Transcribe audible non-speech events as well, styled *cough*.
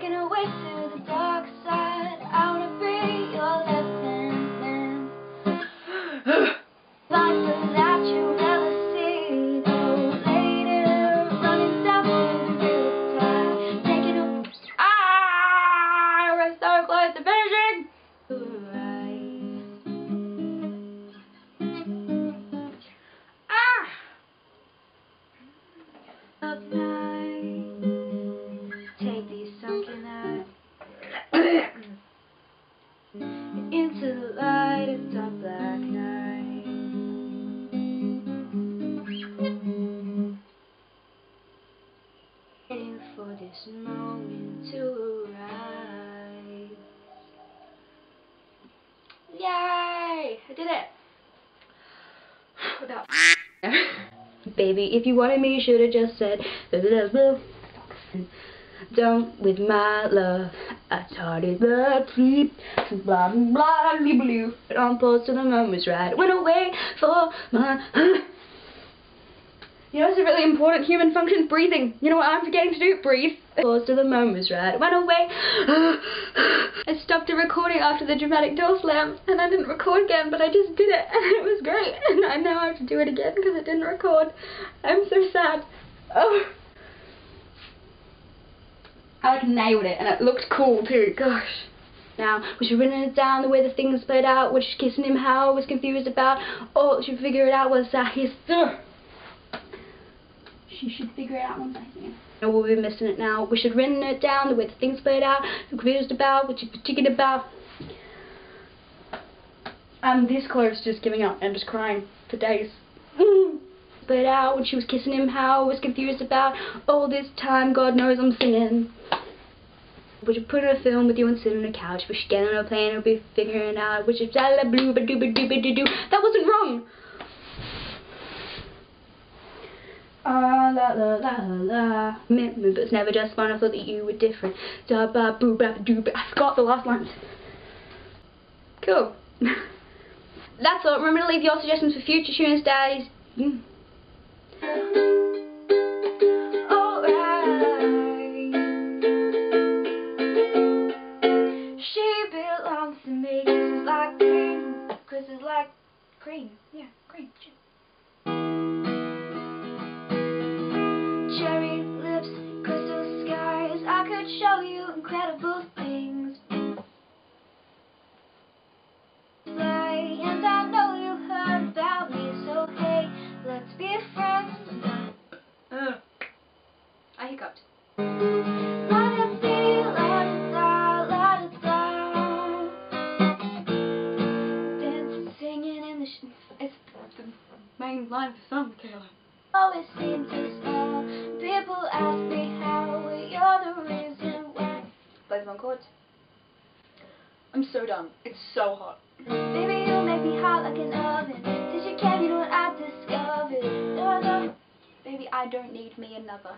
Taken away to this moment to arise. Yay! I did it! *sighs* *laughs* Baby, if you wanted me, you should have just said, Done with my love. I started the sleep. Blah, blah, blah, blue. On pause till the moment's right. Went away for my. You know, it's a really important human function, breathing. You know what I'm forgetting to do? Breathe. Pause till the moment's right. Went away. *gasps* I stopped the recording after the dramatic door slam, and I didn't record again, but I just did it, *laughs* and it was great. *laughs* And I now have to do it again because it didn't record. I'm so sad. Oh. I like nailed it, and it looked cool too. Gosh. Now, we should written it down the way the things played out, she's kissing him, how I was confused about. All she figure it out was that he's. Ugh. She should figure it out one second. No, we'll be missing it now. We should written it down the way the things played out, confused about, what she's particular about. I'm this close to just giving up and just crying for days. *laughs* Played out when she was kissing him, how I was confused about. All this time, God knows I'm singing. We you put in a film with you and sit on a couch. We should get on a plane and be figuring it out. We should la blue ba doo ba doo ba doo doo. That wasn't wrong. Ah la la la la. Remember, it's never just fun. I thought that you were different. Da ba boo ba doo ba. I forgot the last lines. Cool. *laughs* That's all. Remember to leave your suggestions for future Tunesdays. Mm. Alright. She belongs to me. Kisses like cream. Kisses like cream. Yeah, cream. Show you incredible things. Fly, and I know you heard about me, so hey, let's be friends. Ugh. I hiccuped. La-da-dee, la-da-da, la-da-da. Dancing, singing in the sh- It's the main line of the song, Kayla. Always seem to smile. People ask me how, you're the reason why. Play the chords. I'm so done. It's so hot. Baby, you make me hot like an oven. Since you came, you know what I've discovered. Baby, I don't need me another.